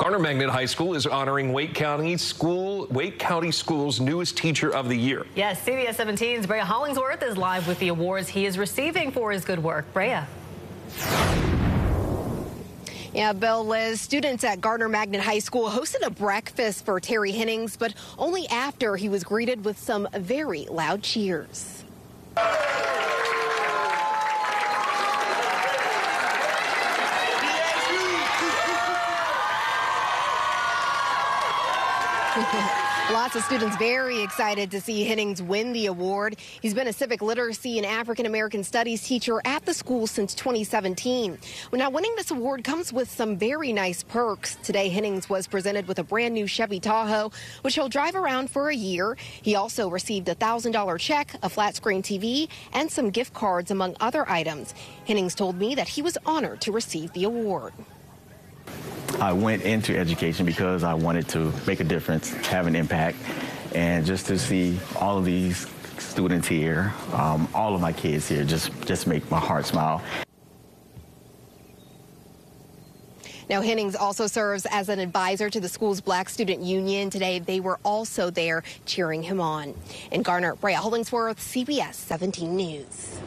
Garner Magnet High School is honoring Wake County School, Wake County School's newest teacher of the year. Yes, CBS 17's Brea Hollingsworth is live with the awards he is receiving for his good work. Brea. Yeah, Bill Liz, students at Garner Magnet High School hosted a breakfast for Terry Hennings, but only after he was greeted with some very loud cheers. Lots of students very excited to see Hennings win the award. He's been a civic literacy and African American studies teacher at the school since 2017. Well, now, winning this award comes with some very nice perks. Today, Hennings was presented with a brand new Chevy Tahoe, which he'll drive around for a year. He also received a $1,000 check, a flat screen TV, and some gift cards, among other items. Hennings told me that he was honored to receive the award. I went into education because I wanted to make a difference, have an impact, and just to see all of these students here, um, all of my kids here, just just make my heart smile. Now, Hennings also serves as an advisor to the school's Black Student Union. Today, they were also there cheering him on. In Garner, Brea Hollingsworth, CBS 17 News.